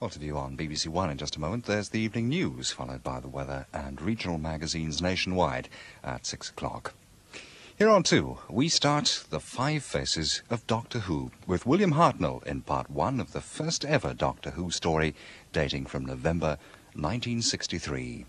Well, to view on BBC One in just a moment, there's the evening news, followed by the weather and regional magazines nationwide at six o'clock. Here on two, we start the five faces of Doctor Who with William Hartnell in part one of the first ever Doctor Who story dating from November 1963.